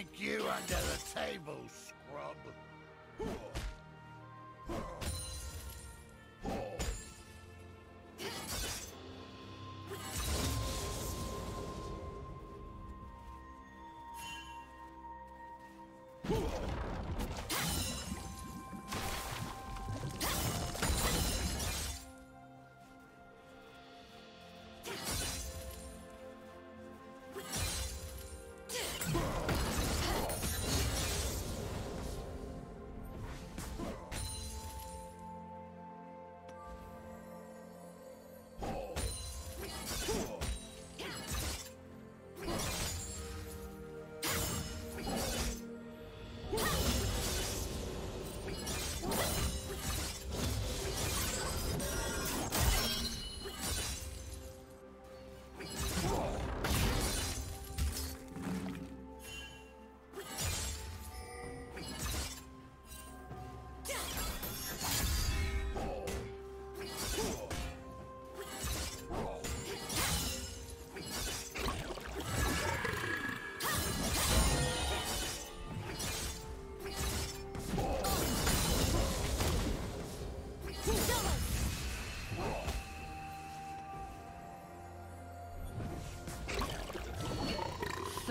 drink you under the table, scrub.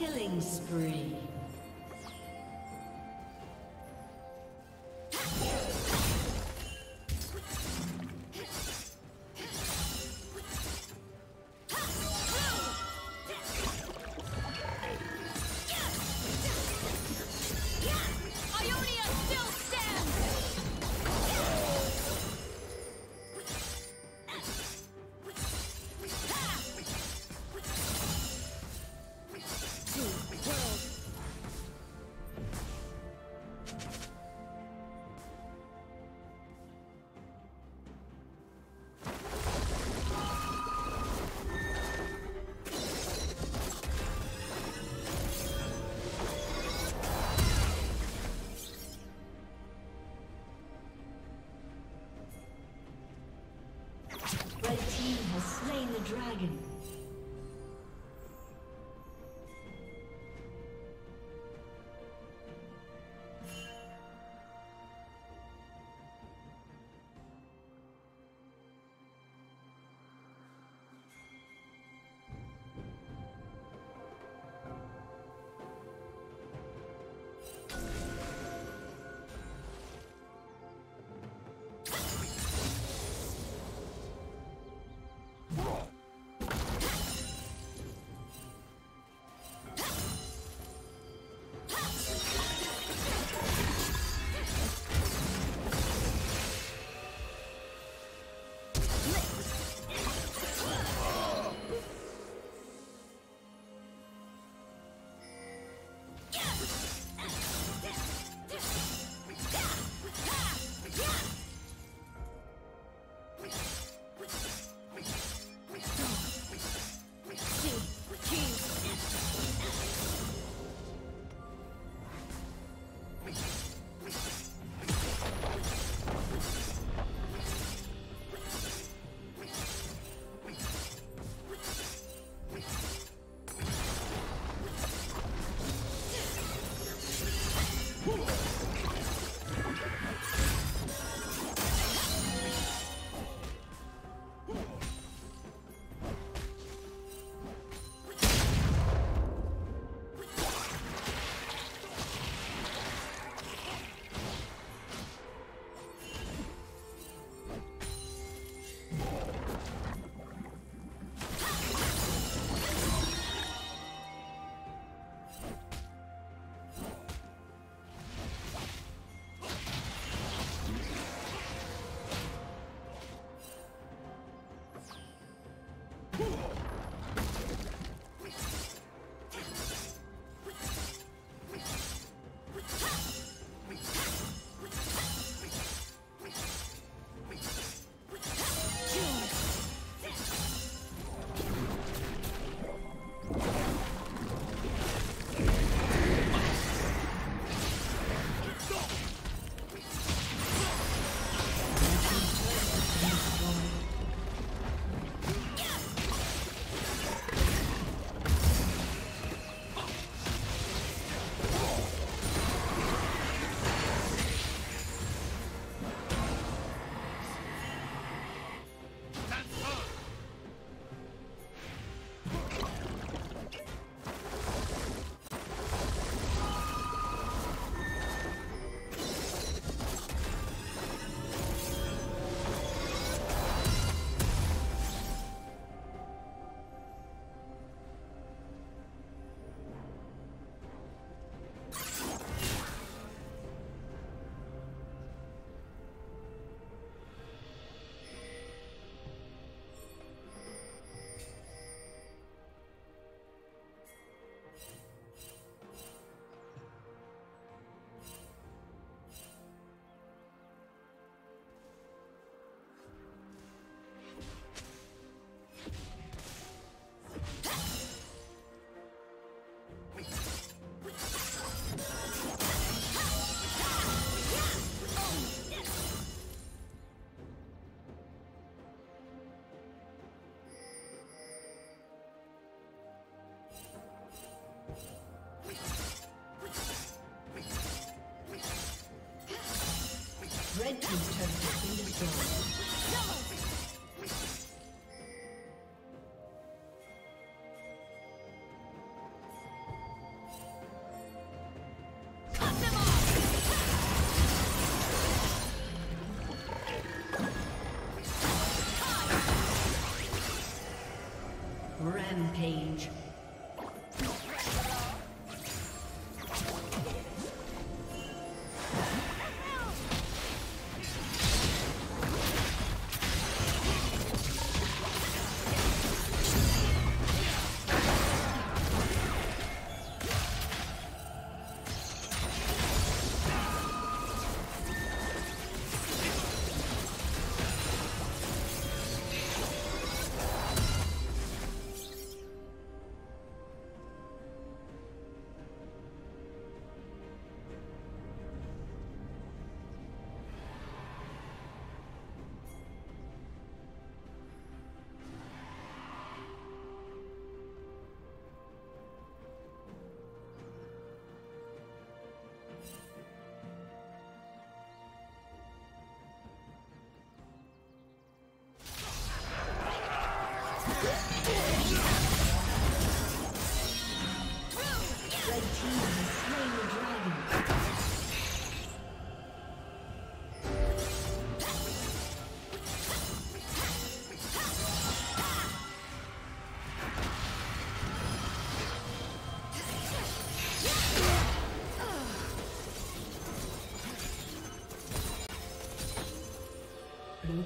Killing spree. dragon.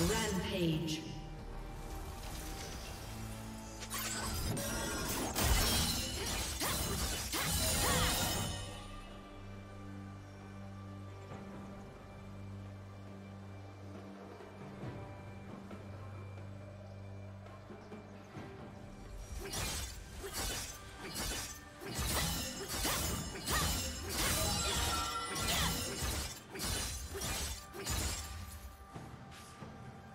Rampage.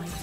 Destroyed.